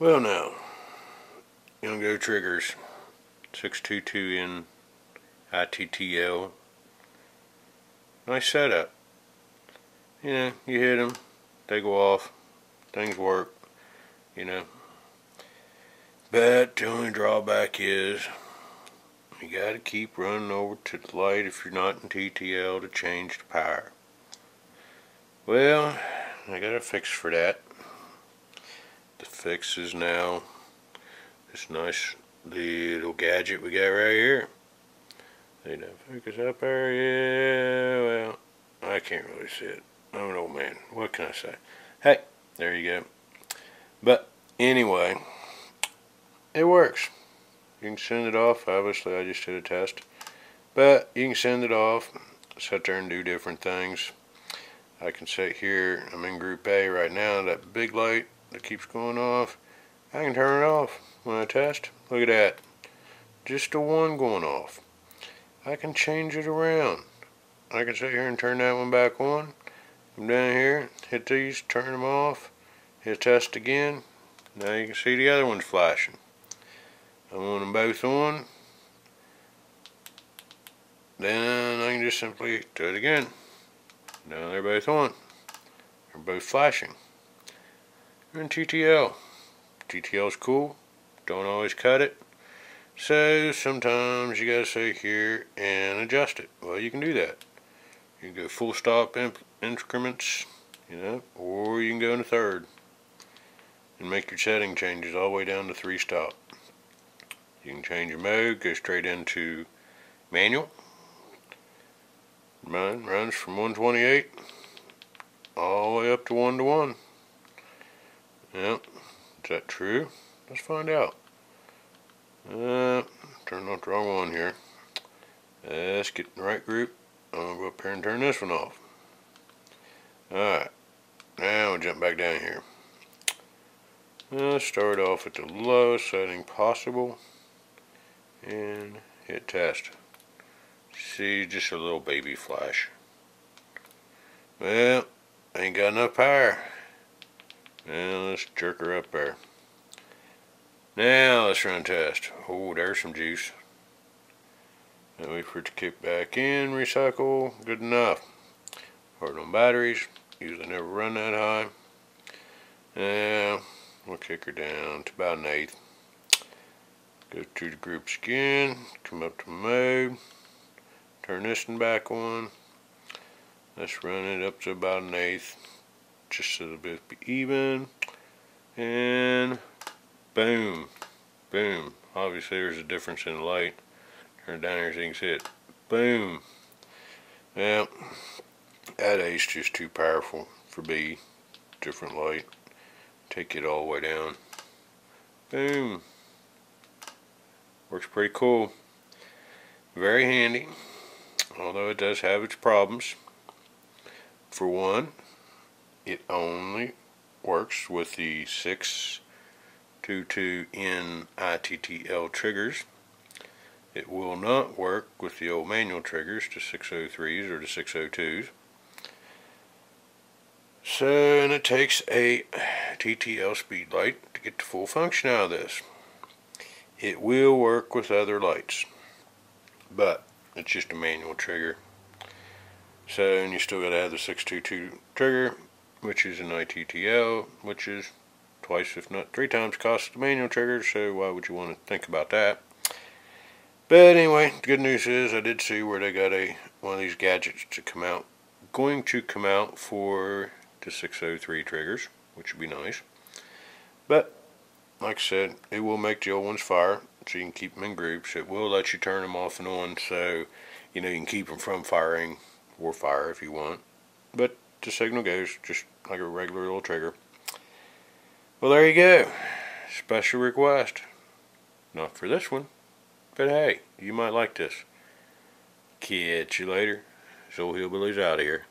Well now, Yongnuo Triggers 622N ITTL. Nice setup. You know, you hit them, they go off, things work, you know. But the only drawback is you gotta keep running over to the light if you're not in TTL to change the power. Well, I got a fix for that. The fix is now this nice little gadget we got right here. They don't focus up there, yeah, well, I can't really see it. I'm an old man, what can I say? Hey, there you go. But anyway, it works. You can send it off, obviously I just did a test. But you can send it off, sit there and do different things. I can sit here, I'm in group A right now, that big light that keeps going off, I can turn it off when I test. Look at that. Just the one going off. I can change it around. I can sit here and turn that one back on. Come down here, hit these, turn them off, hit test again. Now you can see the other one's flashing. I want them both on. Then I can just simply do it again. Now they're both on. They're both flashing. And TTL. TTL is cool. Don't always cut it. So sometimes you gotta sit here and adjust it. Well, you can do that. You can go full stop increments, you know, or you can go in a third and make your setting changes all the way down to three stop. You can change your mode, go straight into manual. Mine runs from 128 all the way up to 1 to 1. Yep, is that true? Let's find out. Uh, turn off the wrong one here. Let's get in the right group. I'm going to go up here and turn this one off. Alright, now we'll jump back down here. Let's start off at the lowest setting possible and hit test. See, just a little baby flash. Well, ain't got enough power. Now let's jerk her up there. Now let's run test. Oh, there's some juice. Wait for it to kick back in, recycle, good enough. Hard on batteries, usually never run that high. Now, we'll kick her down to about an eighth. Go to the groups again, come up to mode, turn this one back on. Let's run it up to about an eighth, just so it'll be even. And Boom. Boom. Obviously there's a difference in the light. Turn down here so you can see it. Boom. Well, that A's just too powerful for B. Different light. Take it all the way down. Boom. Works pretty cool. Very handy. Although it does have its problems. For one, it only works with the 6 22N ITTL triggers. It will not work with the old manual triggers, the 603s or the 602s. So, and it takes a TTL speed light to get the full function out of this. It will work with other lights, but it's just a manual trigger. So, and you still got to have the 622 trigger, which is an ITTL, which is twice, if not three times, cost the manual trigger, so why would you want to think about that? But anyway, the good news is I did see where they got a one of these gadgets to come out, going to come out for the 603 triggers, which would be nice. But, like I said, it will make the old ones fire, so you can keep them in groups. It will let you turn them off and on, so you know you can keep them from firing or fire if you want. But the signal goes just like a regular little trigger. Well, there you go. Special request. Not for this one, but hey, you might like this. Catch you later. Soul Hillbillies out of here.